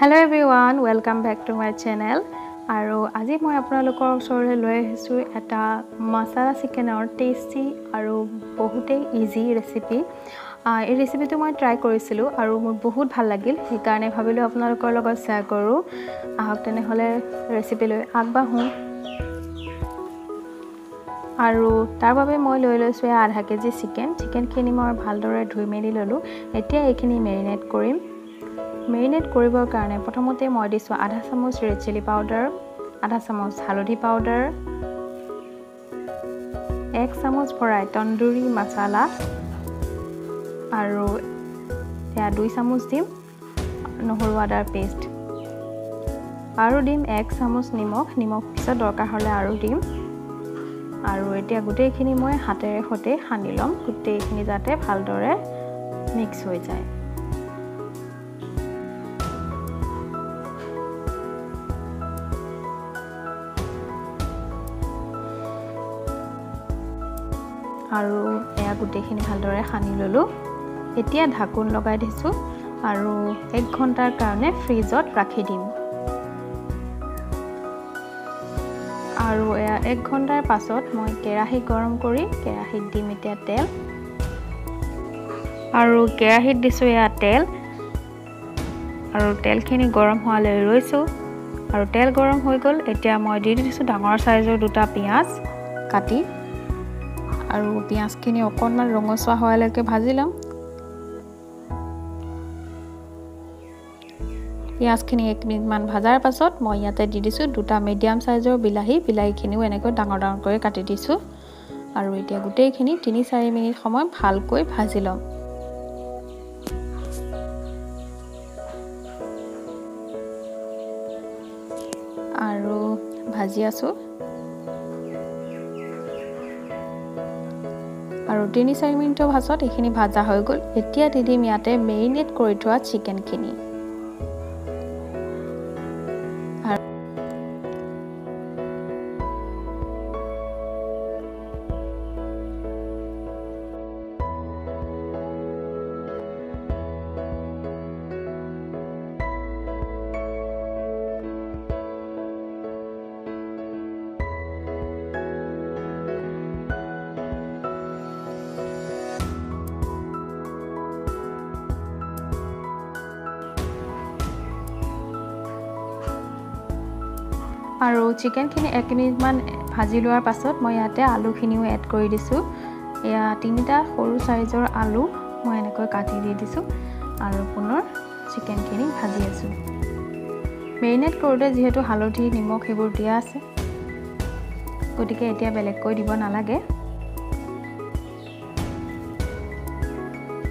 Hello' everyone welcome back to my channel আৰু আজি মই আপোনালোকৰ ওচৰলৈ লৈ আহিছোঁ এটা মচালা চিকেনৰ টেষ্টি আৰু বহুতেই ইজি ৰেচিপি এই ৰেচিপিটো মই ট্ৰাই কৰিছিলোঁ আৰু মোৰ বহুত ভাল লাগিল সেইকাৰণে ভাবিলোঁ আপোনালোকৰ লগত শ্বেয়াৰ কৰোঁ। আহক তেনেহ'লে ৰেচিপিলৈ আগবাঢ়োঁ। আৰু তাৰ বাবে মই লৈ লৈছোঁ আধা কেজি চিকেন চিকেনখিনি মই ভালদৰে ধুই মেলি ল'লোঁ। এতিয়া এইখিনি মেৰিনেট কৰিম। মেৰিনেট কৰিবৰ কাৰণে প্ৰথমতে মই দিছোঁ আধা চামুচ ৰেড চিলি পাউডাৰ আধা চামুচ হালধি পাউডাৰ এক চামুচ ভৰাই তন্দুৰী মচালা আৰু সেয়া দুই চামুচ দিম নহৰু আদাৰ পেষ্ট। আৰু দিম এক চামুচ নিমখ নিমখ পিছত দৰকাৰ হ'লে আৰু দিম। আৰু এতিয়া গোটেইখিনি মই হাতেৰে সৈতে সানি ল'ম গোটেইখিনি যাতে ভালদৰে মিক্স হৈ যায়। আৰু এয়া গোটেইখিনি ভালদৰে সানি ল'লোঁ। এতিয়া ঢাকোন লগাই দিছোঁ আৰু এক ঘণ্টাৰ কাৰণে ফ্ৰিজত ৰাখি দিম। আৰু এয়া এক ঘণ্টাৰ পাছত মই কেৰাহী গৰম কৰি কেৰাহীত দিম এতিয়া তেল। আৰু কেৰাহীত দিছোঁ এয়া তেল। আৰু তেলখিনি গৰম হোৱালৈ ৰৈছোঁ। আৰু তেল গৰম হৈ গ'ল এতিয়া মই দি দিছোঁ ডাঙৰ চাইজৰ দুটা পিঁয়াজ কাটি। আৰু পিঁয়াজখিনি অকণমান ৰঙচুৱা হোৱালৈকে ভাজি ল'ম পিঁয়াজখিনি এক মিনিটমান ভজাৰ পাছত মই ইয়াতে দি দিছোঁ দুটা মিডিয়াম চাইজৰ বিলাহী বিলাহীখিনিও এনেকৈ ডাঙৰ ডাঙৰকৈ কাটি দিছোঁ। আৰু এতিয়া গোটেইখিনি তিনি চাৰি মিনিট সময় ভালকৈ ভাজি ল'ম আৰু ভাজি আছোঁ। আৰু তিনি চাৰি মিনিটৰ পাছত এইখিনি ভাজা হৈ গ'ল। এতিয়া দি দিম ইয়াতে মেৰিনেট কৰি থোৱা চিকেনখিনি। আৰু চিকেনখিনি এক মিনিটমান ভাজি লোৱাৰ পাছত মই ইয়াতে আলুখিনিও এড কৰি দিছোঁ। এয়া তিনিটা সৰু চাইজৰ আলু মই এনেকৈ কাটি দি দিছোঁ আৰু পুনৰ চিকেনখিনি ভাজি আছোঁ। মেৰিনেট কৰোঁতে যিহেতু হালধি নিমখ সেইবোৰ দিয়া আছে। গতিকে এতিয়া বেলেগকৈ দিব নালাগে।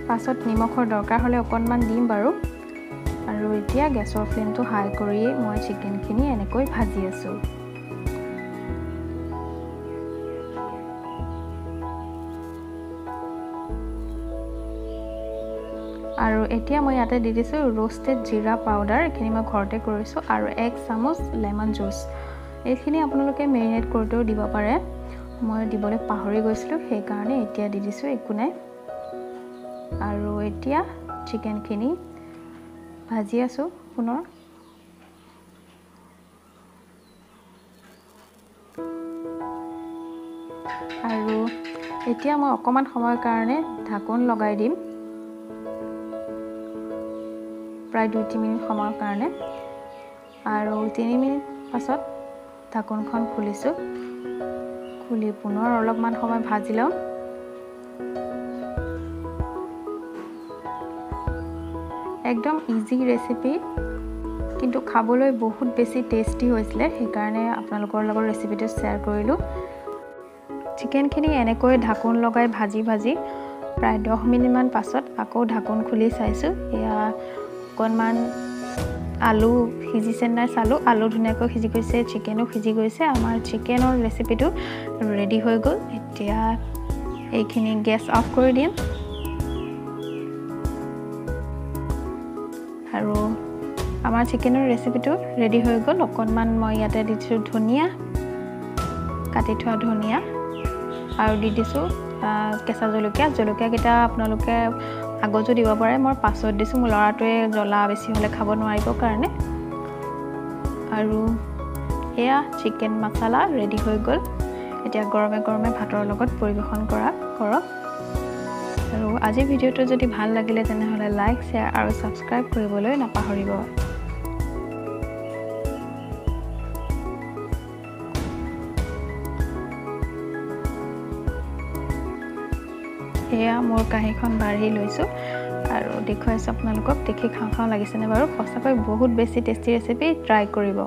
পাছত নিমখৰ দৰকাৰ হ'লে অকণমান দিম বাৰু। আৰু এতিয়া গেছৰ ফ্লেমটো হাই কৰিয়েই মই চিকেনখিনি এনেকৈ ভাজি আছোঁ। আৰু এতিয়া মই ইয়াতে দি দিছোঁ ৰোষ্টেড জিৰা পাউডাৰ এইখিনি মই ঘৰতে কৰিছোঁ আৰু এক চামুচ লেমন জুচ। এইখিনি আপোনালোকে মেৰিনেট কৰোঁতেও দিব পাৰে। মই দিবলৈ পাহৰি গৈছিলোঁ সেইকাৰণে এতিয়া দি দিছোঁ একো নাই। আৰু এতিয়া চিকেনখিনি ভাজি আছোঁ পুনৰ। আৰু এতিয়া মই অকণমান সময়ৰ কাৰণে ঢাকোন লগাই দিম। প্ৰায় দুই তিনি মিনিট সময়ৰ কাৰণে। আৰু তিনি মিনিট পাছত ঢাকোনখন খুলিছোঁ। খুলি পুনৰ অলপমান সময় ভাজি লওঁ। একদম ইজি ৰেচিপি কিন্তু খাবলৈ বহুত বেছি টেষ্টি হৈছিলে সেইকাৰণে আপোনালোকৰ লগত ৰেচিপিটো শ্বেয়াৰ কৰিলোঁ। চিকেনখিনি এনেকৈ ঢাকোন লগাই ভাজি ভাজি প্ৰায় দহ মিনিটমান পাছত আকৌ ঢাকোন খুলি চাইছোঁ। এয়া অকণমান আলু সিজিছে নাই চালোঁ। আলু ধুনীয়াকৈ সিজি গৈছে চিকেনো সিজি গৈছে। আমাৰ চিকেনৰ ৰেচিপিটো ৰেডি হৈ গ'ল। এতিয়া এইখিনি গেছ অফ কৰি দিম। আৰু আমাৰ চিকেনৰ ৰেচিপিটো ৰেডি হৈ গ'ল। অকণমান মই ইয়াতে দিছোঁ ধনিয়া কাটি থোৱা ধনিয়া আৰু দি দিছোঁ কেঁচা জলকীয়া। জলকীয়াকেইটা আপোনালোকে আগতো দিব পাৰে মই পাছত দিছোঁ। মোৰ ল'ৰাটোৱে জ্বলা বেছি হ'লে খাব নোৱাৰিবৰ কাৰণে। আৰু এয়া চিকেন মচালা ৰেডি হৈ গ'ল। এতিয়া গৰমে গৰমে ভাতৰ লগত পৰিৱেশন কৰা কৰক। আৰু আজিৰ ভিডিঅ'টো যদি ভাল লাগিলে তেনেহ'লে লাইক শ্বেয়াৰ আৰু ছাবস্ক্ৰাইব কৰিবলৈ নাপাহৰিব। এয়া মোৰ কাঁহীখন বাঢ়ি লৈছোঁ আৰু দেখুৱাইছোঁ আপোনালোকক দেখি খাওঁ খাওঁ লাগিছেনে বাৰু? সঁচাকৈ বহুত বেছি টেষ্টি ৰেচিপি ট্ৰাই কৰিব।